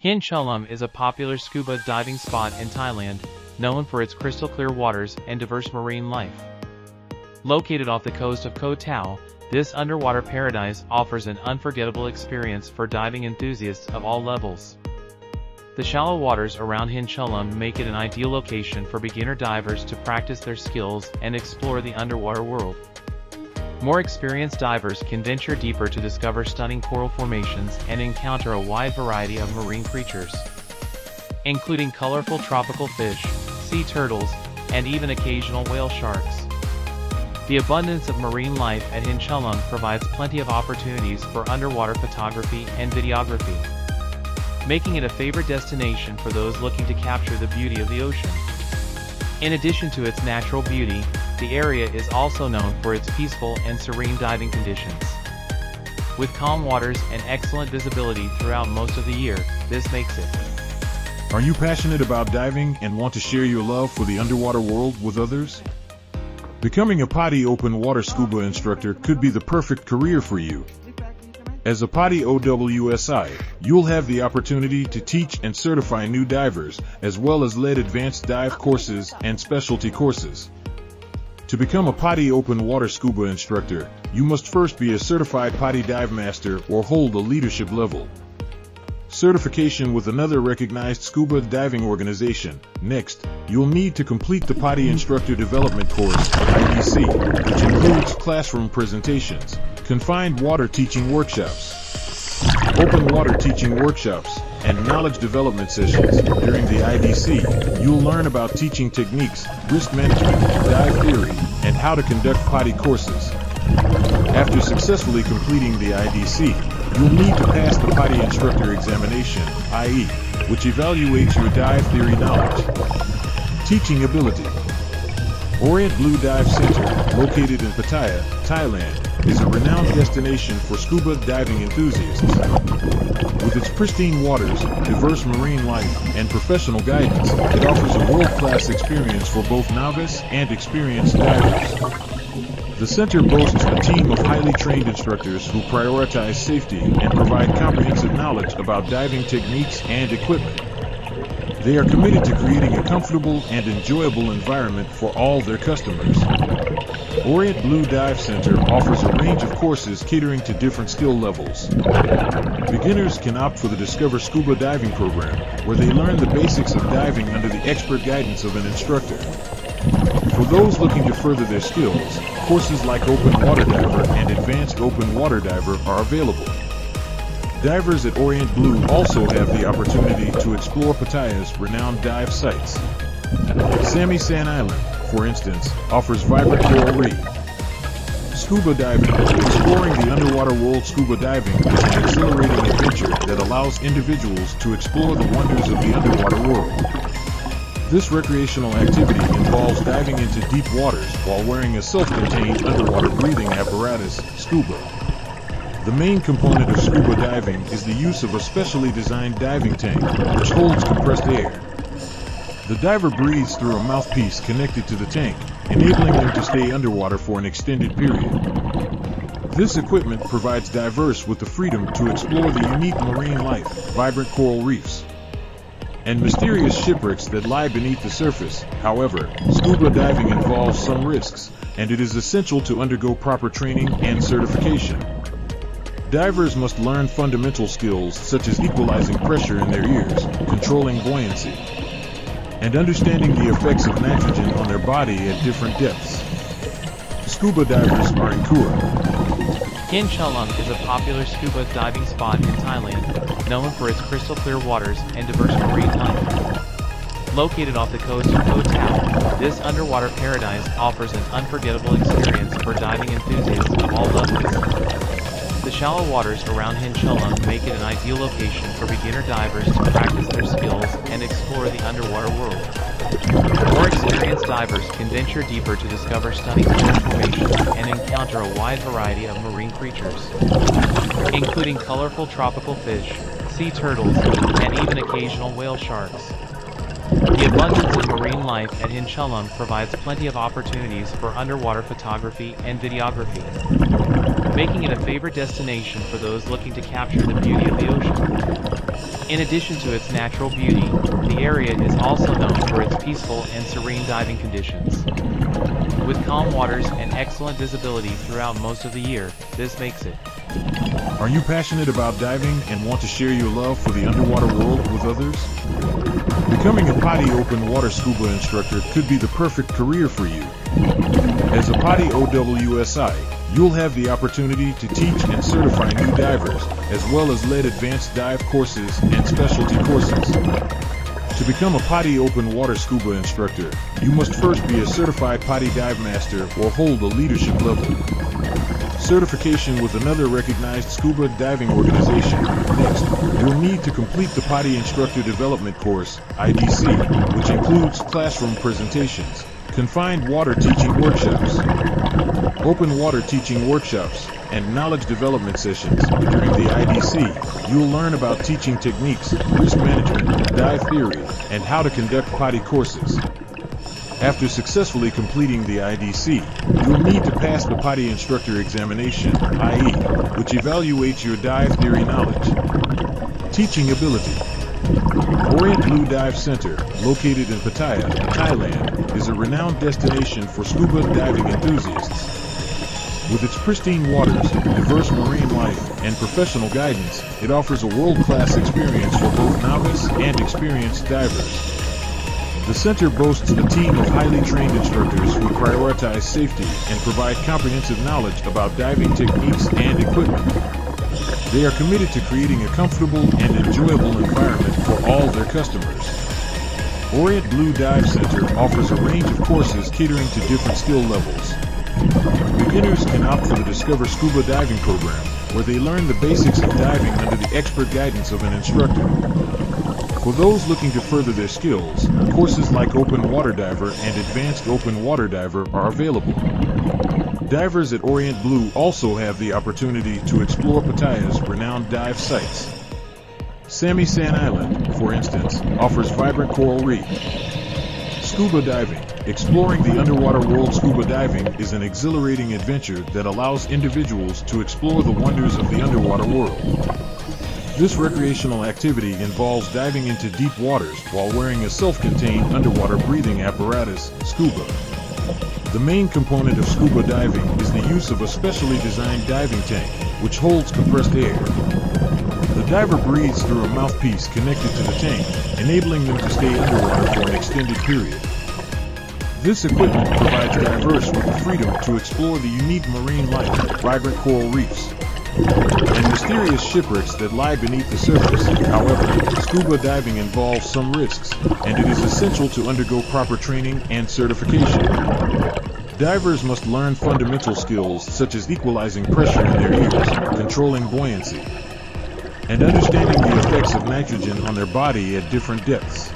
Hin Chalam is a popular scuba diving spot in Thailand, known for its crystal clear waters and diverse marine life. Located off the coast of Koh Tao, this underwater paradise offers an unforgettable experience for diving enthusiasts of all levels. The shallow waters around Hin Chalam make it an ideal location for beginner divers to practice their skills and explore the underwater world. More experienced divers can venture deeper to discover stunning coral formations and encounter a wide variety of marine creatures, including colorful tropical fish, sea turtles, and even occasional whale sharks. The abundance of marine life at Hin provides plenty of opportunities for underwater photography and videography, making it a favorite destination for those looking to capture the beauty of the ocean. In addition to its natural beauty, the area is also known for its peaceful and serene diving conditions. With calm waters and excellent visibility throughout most of the year, this makes it. Are you passionate about diving and want to share your love for the underwater world with others? Becoming a PADI open water scuba instructor could be the perfect career for you. As a PADI OWSI, you'll have the opportunity to teach and certify new divers, as well as lead advanced dive courses and specialty courses. To become a PADI open water scuba instructor, you must first be a certified PADI dive master or hold a leadership level. Certification with another recognized scuba diving organization. Next, you'll need to complete the PADI Instructor Development Course, IDC, which includes classroom presentations, confined water teaching workshops, open water teaching workshops, and knowledge development sessions. During the IDC, you'll learn about teaching techniques, risk management, dive theory, and how to conduct PADI courses. After successfully completing the IDC, you'll need to pass the PADI instructor examination, IE, which evaluates your dive theory knowledge. Teaching ability. Orient Blue Dive Center, located in Pattaya, Thailand, is a renowned destination for scuba diving enthusiasts. With its pristine waters, diverse marine life, and professional guidance, it offers a world-class experience for both novice and experienced divers. The center boasts a team of highly trained instructors who prioritize safety and provide comprehensive knowledge about diving techniques and equipment. They are committed to creating a comfortable and enjoyable environment for all their customers. Orient Blue Dive Center offers a range of courses catering to different skill levels. Beginners can opt for the Discover Scuba Diving program, where they learn the basics of diving under the expert guidance of an instructor. For those looking to further their skills, courses like Open Water Diver and Advanced Open Water Diver are available. Divers at Orient Blue also have the opportunity to explore Pattaya's renowned dive sites. Samaesan Island, for instance, offers vibrant coral reef. Scuba diving, exploring the underwater world scuba diving is an exhilarating adventure that allows individuals to explore the wonders of the underwater world. This recreational activity involves diving into deep waters while wearing a self-contained underwater breathing apparatus, scuba. The main component of scuba diving is the use of a specially designed diving tank, which holds compressed air. The diver breathes through a mouthpiece connected to the tank, enabling them to stay underwater for an extended period. This equipment provides divers with the freedom to explore the unique marine life, vibrant coral reefs, and mysterious shipwrecks that lie beneath the surface. However, scuba diving involves some risks, and it is essential to undergo proper training and certification. Divers must learn fundamental skills such as equalizing pressure in their ears, controlling buoyancy, and understanding the effects of nitrogen on their body at different depths. Scuba divers are in Kura. Chalam is a popular scuba diving spot in Thailand, known for its crystal clear waters and diverse marine life. Located off the coast of Koh Tao, this underwater paradise offers an unforgettable experience for diving enthusiasts of all levels. Shallow waters around Hin Chalam make it an ideal location for beginner divers to practice their skills and explore the underwater world. More experienced divers can venture deeper to discover stunning formations and encounter a wide variety of marine creatures, including colorful tropical fish, sea turtles, and even occasional whale sharks. The abundance of marine life at Hin provides plenty of opportunities for underwater photography and videography, making it a favorite destination for those looking to capture the beauty of the ocean. In addition to its natural beauty, the area is also known for its peaceful and serene diving conditions. With calm waters and excellent visibility throughout most of the year, this makes it. Are you passionate about diving and want to share your love for the underwater world with others? Becoming a PADI open water scuba instructor could be the perfect career for you. As a PADI OWSI, you'll have the opportunity to teach and certify new divers, as well as lead advanced dive courses and specialty courses. To become a PADI open water scuba instructor, you must first be a certified PADI dive master or hold a leadership level. Certification with another recognized scuba diving organization. Next, you'll need to complete the PADI Instructor Development Course, IDC, which includes classroom presentations, confined water teaching workshops, open water teaching workshops, and knowledge development sessions. During the IDC, you'll learn about teaching techniques, risk management, dive theory, and how to conduct PADI courses. After successfully completing the IDC, you'll need to pass the PADI Instructor Examination, IE, which evaluates your dive theory knowledge. Teaching ability. Orient Blue Dive Center, located in Pattaya, Thailand, is a renowned destination for scuba diving enthusiasts. With its pristine waters, diverse marine life, and professional guidance, it offers a world-class experience for both novice and experienced divers. The center boasts a team of highly trained instructors who prioritize safety and provide comprehensive knowledge about diving techniques and equipment. They are committed to creating a comfortable and enjoyable environment for all their customers. Orient Blue Dive Center offers a range of courses catering to different skill levels. Beginners can opt for the Discover Scuba Diving program, where they learn the basics of diving under the expert guidance of an instructor. For those looking to further their skills, courses like Open Water Diver and Advanced Open Water Diver are available. Divers at Orient Blue also have the opportunity to explore Pattaya's renowned dive sites. Samaesan Island, for instance, offers vibrant coral reef. Scuba diving. Exploring the underwater world scuba diving is an exhilarating adventure that allows individuals to explore the wonders of the underwater world. This recreational activity involves diving into deep waters while wearing a self-contained underwater breathing apparatus, scuba. The main component of scuba diving is the use of a specially designed diving tank, which holds compressed air. The diver breathes through a mouthpiece connected to the tank, enabling them to stay underwater for an extended period. This equipment provides divers with the freedom to explore the unique marine life, vibrant coral reefs, and mysterious shipwrecks that lie beneath the surface. However, scuba diving involves some risks, and it is essential to undergo proper training and certification. Divers must learn fundamental skills such as equalizing pressure in their ears, controlling buoyancy, and understanding the effects of nitrogen on their body at different depths.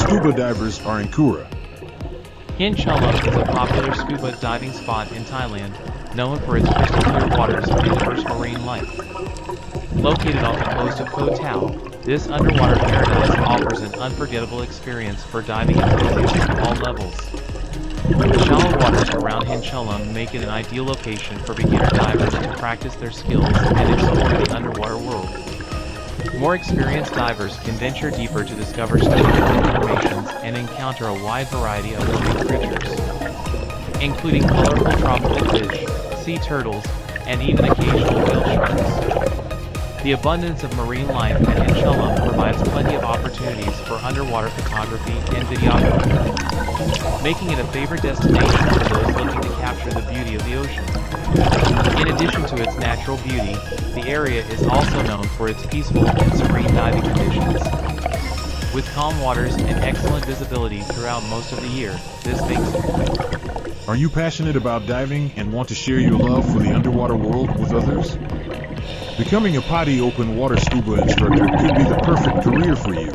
Scuba divers are in Kura. Hin Chalam is a popular scuba diving spot in Thailand, known for its crystal clear waters and diverse marine life. Located off the coast of Koh Tao, this underwater paradise offers an unforgettable experience for diving enthusiasts at all levels. The shallow waters around Hin Chalam make it an ideal location for beginner divers to practice their skills and explore the underwater world. More experienced divers can venture deeper to discover strange formations and encounter a wide variety of living creatures, including colorful tropical fish, sea turtles, and even occasional whale sharks. The abundance of marine life at Hin provides plenty of opportunities for underwater photography and videography, making it a favorite destination for those looking to capture the beauty of the ocean. In addition to its natural beauty, the area is also known for its peaceful and serene diving conditions. With calm waters and excellent visibility throughout most of the year, this makes it. Are you passionate about diving and want to share your love for the underwater world with others? Becoming a PADI open water scuba instructor could be the perfect career for you.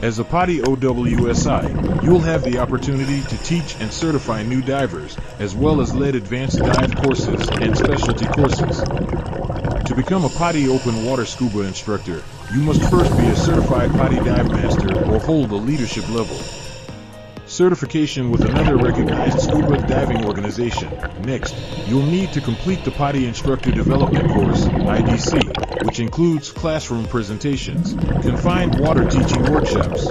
As a PADI OWSI, you'll have the opportunity to teach and certify new divers, as well as lead advanced dive courses and specialty courses. To become a PADI open water scuba instructor, you must first be a certified PADI dive master or hold a leadership level. Certification with another recognized scuba diving organization. Next, you'll need to complete the PADI Instructor Development Course, IDC, which includes classroom presentations, confined water teaching workshops,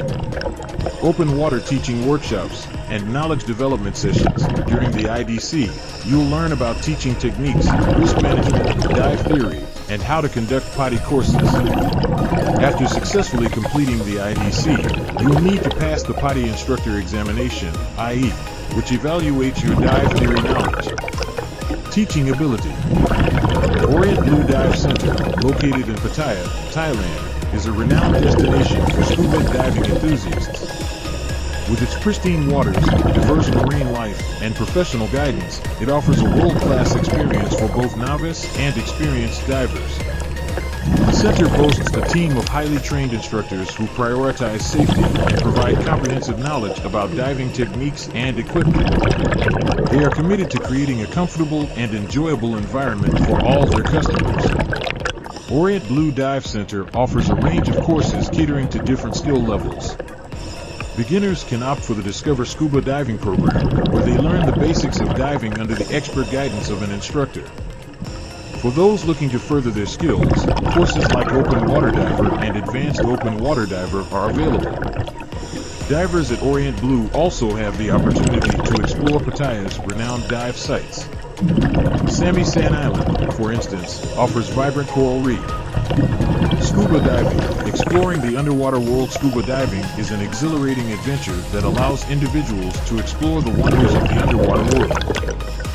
open water teaching workshops, and knowledge development sessions. During the IDC, you'll learn about teaching techniques, risk management, dive theory, and how to conduct PADI courses. After successfully completing the IDC, you will need to pass the PADI instructor examination, IE, which evaluates your dive theory knowledge. Teaching ability. Orient Blue Dive Center, located in Pattaya, Thailand, is a renowned destination for scuba diving enthusiasts. With its pristine waters, diverse marine life, and professional guidance, it offers a world-class experience for both novice and experienced divers. The center boasts a team of highly trained instructors who prioritize safety and provide comprehensive knowledge about diving techniques and equipment. They are committed to creating a comfortable and enjoyable environment for all their customers. Orient Blue Dive Center offers a range of courses catering to different skill levels. Beginners can opt for the Discover Scuba Diving program, where they learn the basics of diving under the expert guidance of an instructor. For those looking to further their skills, courses like Open Water Diver and Advanced Open Water Diver are available. Divers at Orient Blue also have the opportunity to explore Pattaya's renowned dive sites. Samaesan Island, for instance, offers vibrant coral reef, Scuba diving. Exploring the underwater world scuba diving is an exhilarating adventure that allows individuals to explore the wonders of the underwater world.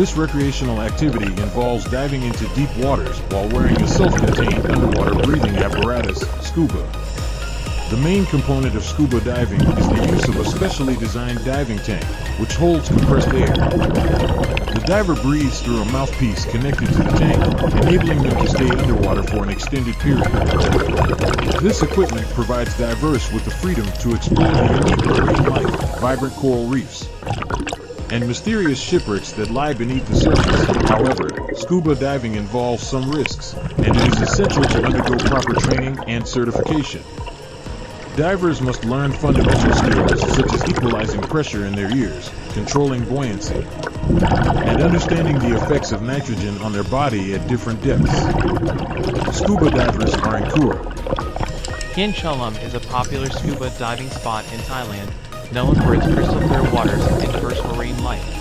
This recreational activity involves diving into deep waters while wearing a self-contained underwater breathing apparatus, scuba. The main component of scuba diving is the use of a specially designed diving tank, which holds compressed air. The diver breathes through a mouthpiece connected to the tank, enabling them to stay underwater for an extended period. This equipment provides divers with the freedom to explore the unique marine life, vibrant coral reefs, and mysterious shipwrecks that lie beneath the surface. However, scuba diving involves some risks, and it is essential to undergo proper training and certification. Divers must learn fundamental skills such as equalizing pressure in their ears, controlling buoyancy, and understanding the effects of nitrogen on their body at different depths. Scuba divers are in Kura. Hin Chalam is a popular scuba diving spot in Thailand, known for its crystal clear waters and diverse marine life.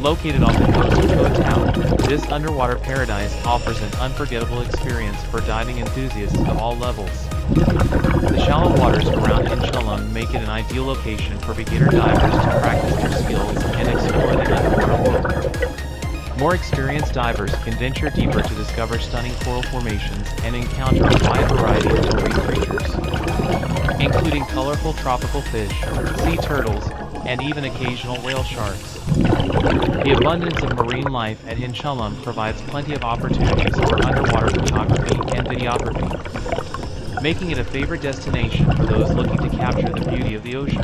Located off the coast of Koh Tao, this underwater paradise offers an unforgettable experience for diving enthusiasts of all levels. The shallow waters around Hin Chalam make it an ideal location for beginner divers to practice their skills and explore the underwater world. More experienced divers can venture deeper to discover stunning coral formations and encounter a wide variety of marine creatures, including colorful tropical fish, sea turtles, and even occasional whale sharks. The abundance of marine life at Hin Chalam provides plenty of opportunities for underwater photography and videography making it a favorite destination for those looking to capture the beauty of the ocean.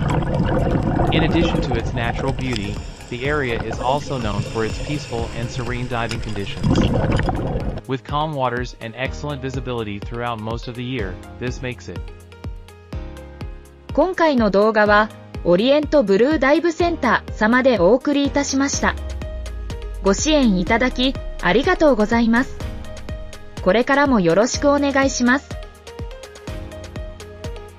In addition to its natural beauty, the area is also known for its peaceful and serene diving conditions. With calm waters and excellent visibility throughout most of the year, this makes it 今回の動画は、オリエントブルーダイブセンター様でお送りいたしました。ご支援いただき、ありがとうございます。これからもよろしくお願いします。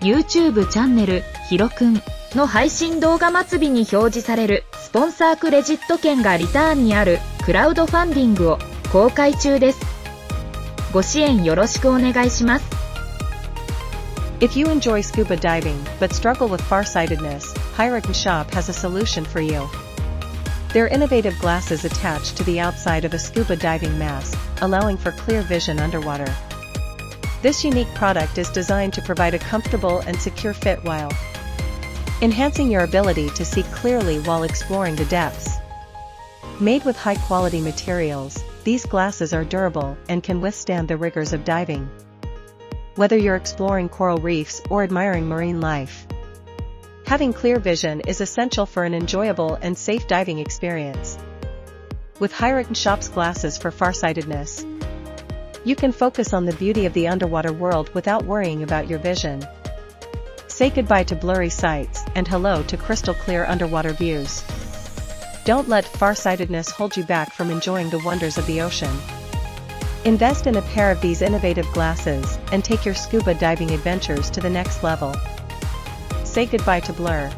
YouTube チャンネル、ひろくんの配信動画末尾に表示されるスポンサークレジット券がリターンにあるクラウドファンディングを公開中です。ご支援よろしくお願いします。If you enjoy scuba diving but struggle with farsightedness, Hirockn Shop has a solution for you. Their innovative glasses attach to the outside of a scuba diving mask, allowing for clear vision underwater. This unique product is designed to provide a comfortable and secure fit while enhancing your ability to see clearly while exploring the depths. Made with high-quality materials, these glasses are durable and can withstand the rigors of diving. Whether you're exploring coral reefs or admiring marine life, having clear vision is essential for an enjoyable and safe diving experience. With Hirockn Shop's glasses for farsightedness, you can focus on the beauty of the underwater world without worrying about your vision. Say goodbye to blurry sights and hello to crystal clear underwater views. Don't let farsightedness hold you back from enjoying the wonders of the ocean. Invest in a pair of these innovative glasses and take your scuba diving adventures to the next level. Say goodbye to blur.